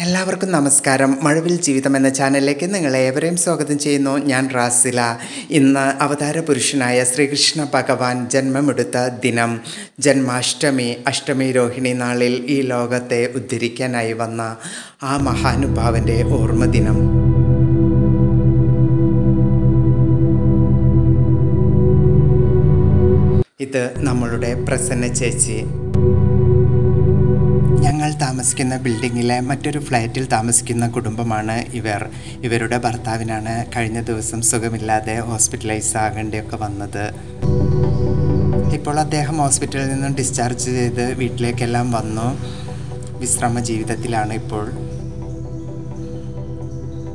എല്ലാവർക്കും നമസ്കാരം. മഴവിൽ ജീവിതം എന്ന ചാനലിലേക്ക് നിങ്ങളെ ഏവരെയും സ്വാഗതം ചെയ്യുന്നു. ഞാൻ റാസില. ഇന്ന് അവതാര പുരുഷനായ ശ്രീകൃഷ്ണ ഭഗവാൻ ജന്മമെടുത്ത ദിനം. ജന്മാഷ്ടമി അഷ്ടമി രോഹിണി നാളിൽ ഈ ലോകത്തെ ഉദ്ധരിക്കാനായി വന്ന ആ മഹാനുഭാവന്റെ ഓർമ്മ ദിനം. ഇത് നമ്മളുടെ പ്രസന്ന ചേച്ചി ഞങ്ങൾ താമസിക്കുന്ന ബിൽഡിങ്ങിലെ മറ്റൊരു ഫ്ലാറ്റിൽ താമസിക്കുന്ന കുടുംബമാണ് ഇവർ. ഇവരുടെ ഭർത്താവിനാണ് കഴിഞ്ഞ ദിവസം സുഖമില്ലാതെ ഹോസ്പിറ്റലൈസ് ആകേണ്ടിയൊക്കെ വന്നത്. ഇപ്പോൾ അദ്ദേഹം ഹോസ്പിറ്റലിൽ നിന്നും ഡിസ്ചാർജ് ചെയ്ത് വീട്ടിലേക്കെല്ലാം വന്നു. വിശ്രമ ജീവിതത്തിലാണ് ഇപ്പോൾ.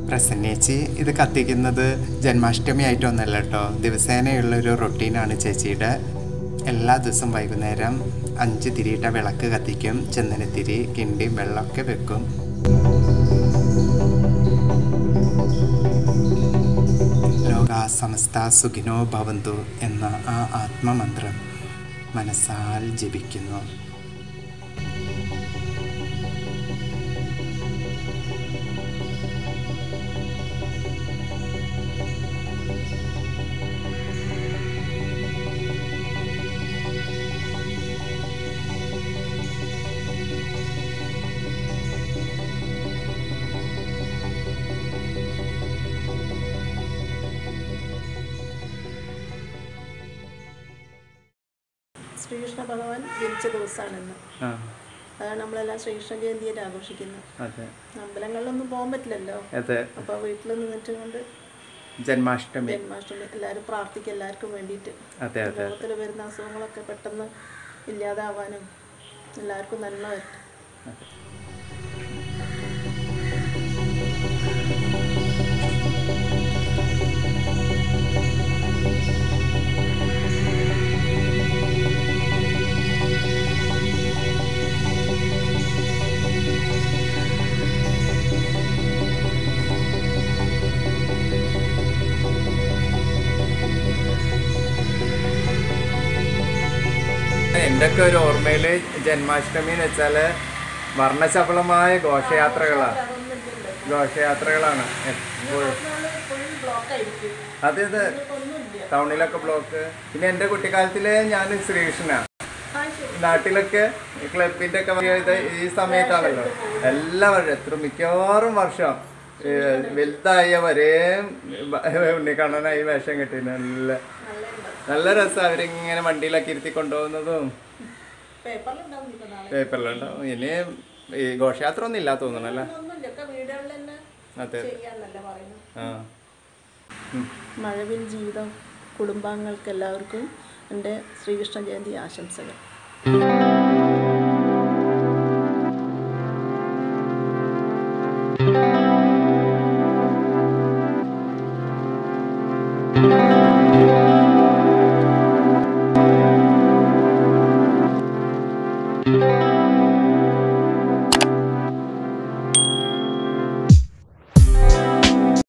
പ്രസന്നേച്ചി ഇത് കത്തിക്കുന്നത് ജന്മാഷ്ടമി ആയിട്ടൊന്നല്ല കേട്ടോ ദിവസേനയുള്ളൊരു റൊട്ടീനാണ് ചേച്ചിയുടെ. എല്ലാ ദിവസവും വൈകുന്നേരം അഞ്ച് തിരിയിട്ട വിളക്ക് കത്തിക്കും. ചന്ദനത്തിരി കിണ്ടി വെള്ളമൊക്കെ വെക്കും. സമസ്ത സുഖിനോ ഭവന്തു എന്ന ആ ആത്മമന്ത്രം മനസ്സാൽ ജപിക്കുന്നു. ശ്രീകൃഷ്ണ ഭഗവാൻ ജനിച്ച ദിവസമാണ് ഇന്ന് അതാണ് നമ്മളെല്ലാം ശ്രീകൃഷ്ണ ജയന്തിയായിട്ട് ആഘോഷിക്കുന്നത്. അമ്പലങ്ങളിലൊന്നും പോകാൻ പറ്റില്ലല്ലോ. അപ്പൊ വീട്ടിൽ നിന്നിട്ട് കൊണ്ട് ജന്മാഷ്ടമി. ജന്മാഷ്ടമി. എല്ലാവരും പ്രാർത്ഥിക്കും എല്ലാവർക്കും വേണ്ടിയിട്ട്. ലോകത്തിൽ വരുന്ന അസുഖങ്ങളൊക്കെ പെട്ടെന്ന് ഇല്ലാതാവാനും എല്ലാവർക്കും നന്മ വരട്ടെ. എന്റെയൊക്കെ ഒരു ഓർമ്മയിൽ ജന്മാഷ്ടമി എന്ന് വെച്ചാൽ വർണശബളമായ ഘോഷയാത്രകളാണ് ഘോഷയാത്രകളാണ്. എപ്പോഴും അതെ അത് ടൗണിലൊക്കെ ബ്ലോക്ക്. പിന്നെ എന്റെ കുട്ടിക്കാലത്തിൽ ഞാൻ ശ്രീകൃഷ്ണനാണ് നാട്ടിലൊക്കെ ക്ലബിന്റെ ഒക്കെ ഈ സമയത്താണല്ലോ. എല്ലാ വർഷം എത്ര മിക്കവാറും വർഷം വലുതായ വരെയും ഉണ്ണിക്കണ്ണനായി വേഷം കെട്ടി നല്ല നല്ല രസം അവരിങ്ങനെ വണ്ടിയിലൊക്കെ ഇരുത്തി കൊണ്ടുപോകുന്നതും. പേപ്പറിലുണ്ടാവും. ഇനി ഈ ഘോഷയാത്ര ഒന്നും ഇല്ല തോന്നണല്ല മഴവിൽ ജീവിതം കുടുംബാംഗങ്ങൾക്ക് എല്ലാവർക്കും എന്റെ ശ്രീകൃഷ്ണ ജയന്തി ആശംസകൾ.